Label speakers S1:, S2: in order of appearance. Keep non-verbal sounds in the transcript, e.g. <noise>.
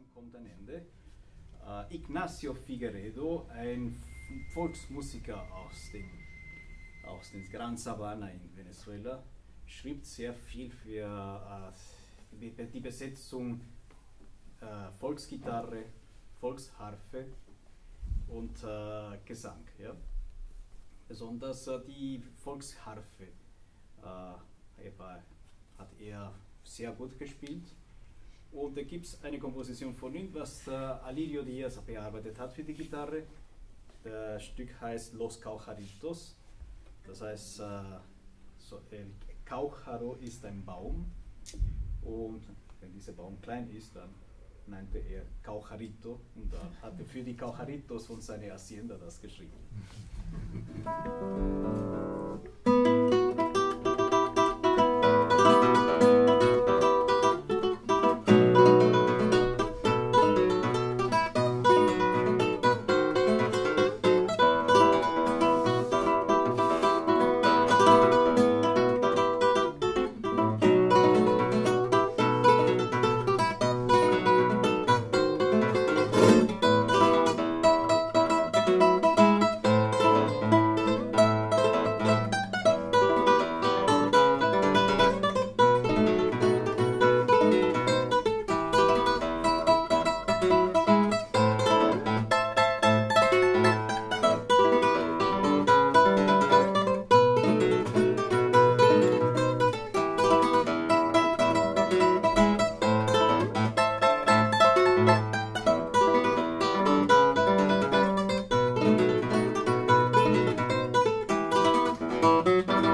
S1: langsam kommt ein Ende. Äh, Ignacio Figueredo, ein Volksmusiker aus, dem, aus den Gran Sabana in Venezuela, schrieb sehr viel für äh, die Besetzung äh, Volksgitarre, Volksharfe und äh, Gesang. Ja? Besonders äh, die Volksharfe äh, hat er sehr gut gespielt. Und da gibt es eine Komposition von ihm, was äh, Alirio Diaz bearbeitet hat für die Gitarre. Das Stück heißt Los Caucharitos. Das heißt, äh, so, El Caucharo ist ein Baum. Und wenn dieser Baum klein ist, dann nannte er Caucharito und da hat er für die Caucharitos von seiner Hacienda das geschrieben. <laughs> Música